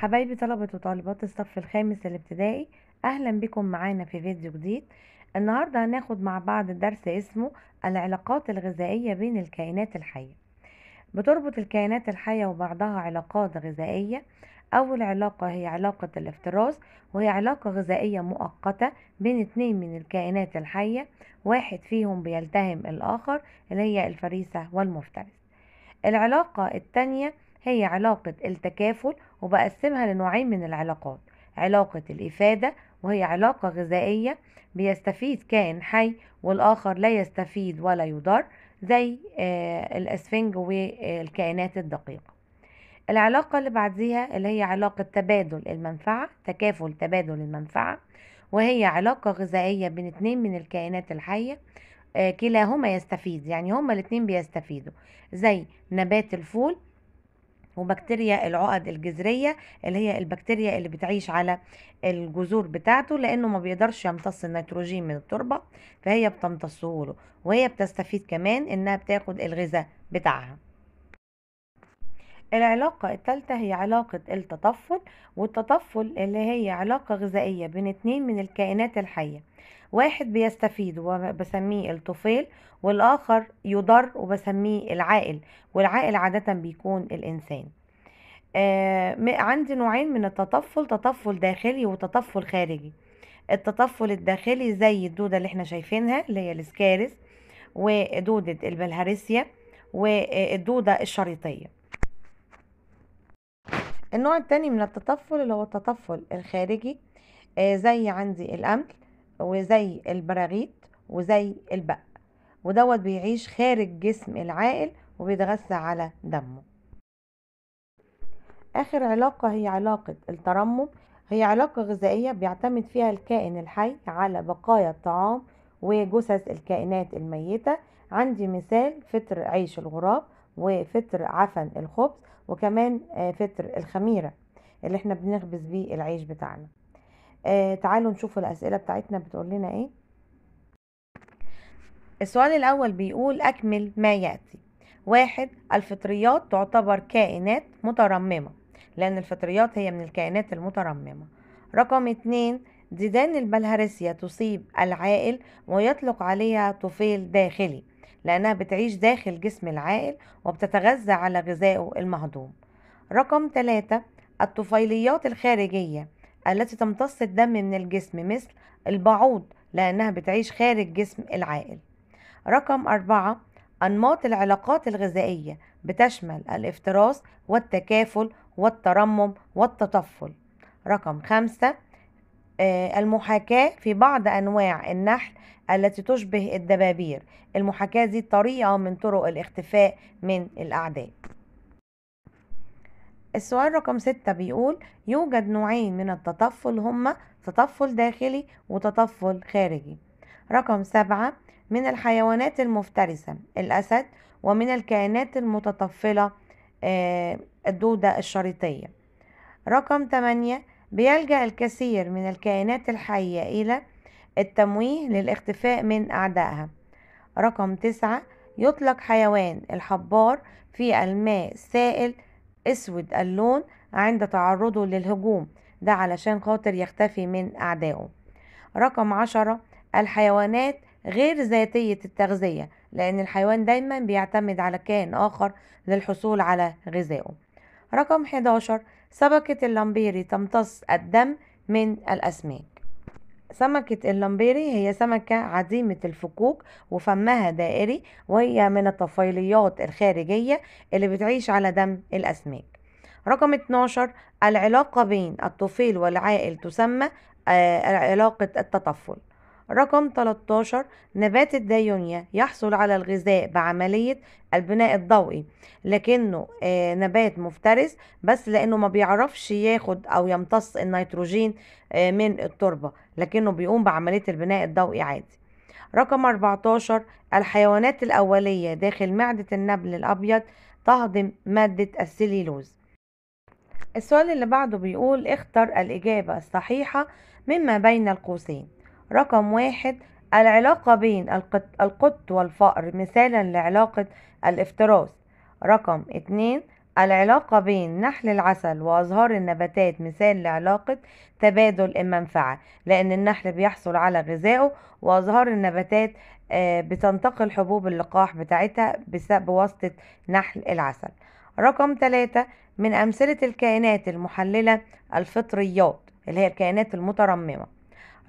حبايبي طلبة وطالبات الصف الخامس الابتدائي أهلا بكم معانا في فيديو جديد. النهاردة هناخد مع بعض درس اسمه العلاقات الغذائية بين الكائنات الحية. بتربط الكائنات الحية وبعضها علاقات غذائية. أول علاقة هي علاقة الافتراس وهي علاقة غذائية مؤقتة بين اتنين من الكائنات الحية. واحد فيهم بيلتهم الآخر اللي هي الفريسة والمفترس. العلاقة التانية هي علاقة التكافل وبقسمها لنوعين من العلاقات. علاقة الإفادة وهي علاقة غذائية بيستفيد كائن حي والآخر لا يستفيد ولا يضر زي آه، الأسفنج والكائنات الدقيقة. العلاقة اللي بعديها اللي هي علاقة تبادل المنفعة تكافل تبادل المنفعة وهي علاقة غذائية بين اتنين من الكائنات الحية آه، كلاهما يستفيد يعني هما الاتنين بيستفيدوا زي نبات الفول وبكتيريا العقد الجذرية اللي هي البكتيريا اللي بتعيش على الجذور بتاعته لأنه ما بيقدرش يمتص النيتروجين من التربة فهي بتمتصه له وهي بتستفيد كمان إنها بتاخد الغذاء بتاعها. العلاقة الثالثة هي علاقة التطفل والتطفل اللي هي علاقة غذائية بين اتنين من الكائنات الحية. واحد بيستفيد وبسميه الطفيل والآخر يضر وبسميه العائل والعائل عادة بيكون الإنسان. آه عندي نوعين من التطفل تطفل داخلي وتطفل خارجي. التطفل الداخلي زي الدودة اللي إحنا شايفينها اللي هي الاسكارس ودودة البلهارسيا والدودة الشريطية. النوع التاني من التطفل اللي هو التطفل الخارجي آه، زي عندي الأمل وزي البراغيث وزي البق. ودوت بيعيش خارج جسم العائل وبيتغذى على دمه. آخر علاقة هي علاقة الترمم. هي علاقة غذائية بيعتمد فيها الكائن الحي على بقايا الطعام وجثث الكائنات الميتة. عندي مثال فطر عيش الغراب. وفطر عفن الخبز وكمان آه، فطر الخميرة اللي إحنا بنخبز بيه العيش بتاعنا. آه تعالوا نشوف الأسئلة بتاعتنا بتقول لنا إيه؟ السؤال الأول بيقول أكمل ما يأتي. واحد الفطريات تعتبر كائنات مترممة لأن الفطريات هي من الكائنات المترممة. رقم اتنين ديدان البلهارسيا تصيب العائل ويطلق عليها طفيل داخلي. لأنها بتعيش داخل جسم العائل وبتتغذى على غذائه المهضوم. رقم ثلاثة الطفيليات الخارجية التي تمتص الدم من الجسم مثل البعوض لأنها بتعيش خارج جسم العائل. رقم أربعة أنماط العلاقات الغذائية بتشمل الافتراس والتكافل والترمم والتطفل. رقم خمسة المحاكاة في بعض أنواع النحل التي تشبه الدبابير. المحاكاة دي طريقة من طرق الاختفاء من الأعداء. السؤال رقم ستة بيقول يوجد نوعين من التطفل هما تطفل داخلي وتطفل خارجي. رقم سبعة من الحيوانات المفترسة الأسد ومن الكائنات المتطفلة آه، الدودة الشريطية. رقم 8 بيلجأ الكثير من الكائنات الحية إلى التمويه للاختفاء من أعدائها. رقم 9 يطلق حيوان الحبار في الماء سائل أسود اللون عند تعرضه للهجوم ده علشان خاطر يختفي من أعدائه. رقم عشرة الحيوانات غير ذاتية التغذية لأن الحيوان دايما بيعتمد على كائن آخر للحصول على غذائه. رقم 11 سمكة اللامبيري تمتص الدم من الأسماك. سمكة اللامبيري هي سمكة عديمة الفكوك وفمها دائري وهي من الطفيليات الخارجية اللي بتعيش على دم الأسماك. رقم 12 العلاقة بين الطفيل والعائل تسمى آه، علاقة التطفل. رقم 13 نبات الدايونيا يحصل على الغذاء بعملية البناء الضوئي. لكنه آه، نبات مفترس بس لأنه ما بيعرفش ياخد أو يمتص النيتروجين آه، من التربة لكنه بيقوم بعملية البناء الضوئي عادي. رقم 14 الحيوانات الأولية داخل معدة النبل الأبيض تهضم مادة السليلوز السؤال اللي بعده بيقول اختر الإجابة الصحيحة مما بين القوسين. رقم واحد العلاقة بين القط والفأر مثالا لعلاقة الافتراس. رقم اتنين العلاقة بين نحل العسل وأزهار النباتات مثال لعلاقة تبادل المنفعة لأن النحل بيحصل على غذائه وأزهار النباتات آه، بتنتقل حبوب اللقاح بتاعتها بواسطة نحل العسل. رقم ثلاثة من أمثلة الكائنات المحللة الفطريات اللي هي الكائنات المترممة.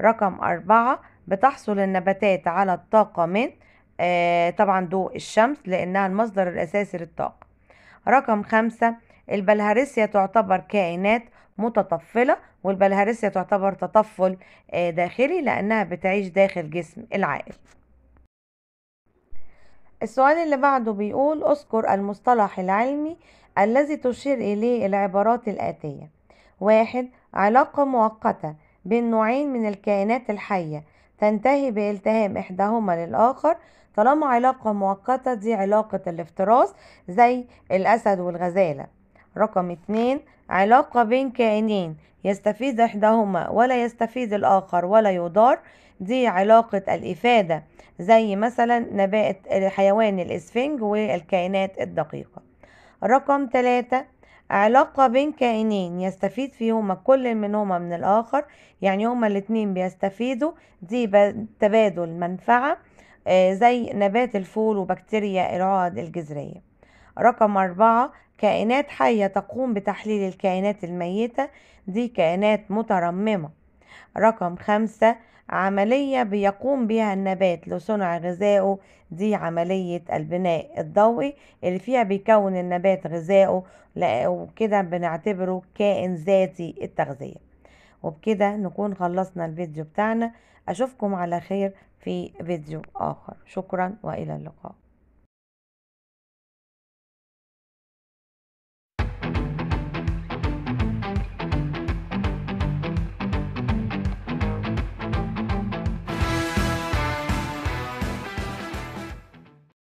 رقم أربعة بتحصل النباتات على الطاقة من طبعا ضوء الشمس لأنها المصدر الأساسي للطاقة. رقم خمسة البلهارسيا تعتبر كائنات متطفلة والبلهارسيا تعتبر تطفل آه، داخلي لأنها بتعيش داخل جسم العائل. السؤال اللي بعده بيقول اذكر المصطلح العلمي الذي تشير إليه العبارات الآتية. واحد علاقة مؤقتة بين نوعين من الكائنات الحية تنتهي بالتهام إحداهما للآخر طالما علاقة مؤقتة دي علاقة الافتراس زي الأسد والغزالة. رقم اتنين علاقة بين كائنين يستفيد إحداهما ولا يستفيد الآخر ولا يضار دي علاقة الإفادة زي مثلا نبات حيوان الإسفنج والكائنات الدقيقة. رقم ثلاثة علاقة بين كائنين يستفيد فيهما كل منهما من الآخر يعني هما الاتنين بيستفيدوا دي تبادل منفعة آه، زي نبات الفول وبكتيريا العقد الجذرية. رقم أربعة كائنات حية تقوم بتحليل الكائنات الميتة دي كائنات مترممة. رقم خمسة عملية بيقوم بها النبات لصنع غذائه دي عملية البناء الضوئي اللي فيها بيكون النبات غذائه وكده بنعتبره كائن ذاتي التغذية. وبكده نكون خلصنا الفيديو بتاعنا. أشوفكم على خير في فيديو آخر. شكرا وإلى اللقاء.